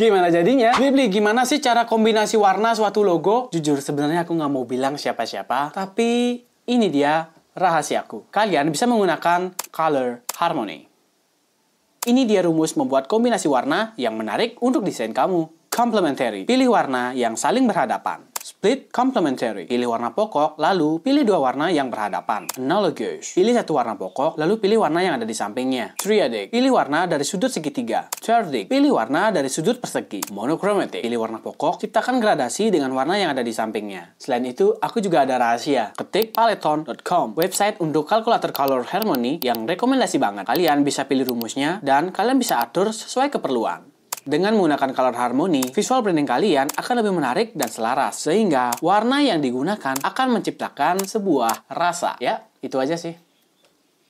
Gimana jadinya? Bibli, gimana sih cara kombinasi warna suatu logo? Jujur, sebenarnya aku nggak mau bilang siapa-siapa, tapi ini dia rahasiaku. Kalian bisa menggunakan color harmony. Ini dia rumus membuat kombinasi warna yang menarik untuk desain kamu. Complementary. Pilih warna yang saling berhadapan. Split complementary. Pilih warna pokok, lalu pilih dua warna yang berhadapan. Analogous. Pilih satu warna pokok, lalu pilih warna yang ada di sampingnya. Triadic. Pilih warna dari sudut segitiga. Triadic. Pilih warna dari sudut persegi. Monochromatic. Pilih warna pokok, ciptakan gradasi dengan warna yang ada di sampingnya. Selain itu, aku juga ada rahasia. Ketik paleton.com, website untuk kalkulator color harmony yang rekomendasi banget. Kalian bisa pilih rumusnya dan kalian bisa atur sesuai keperluan. Dengan menggunakan color harmony, visual branding kalian akan lebih menarik dan selaras. Sehingga warna yang digunakan akan menciptakan sebuah rasa. Ya, itu aja sih.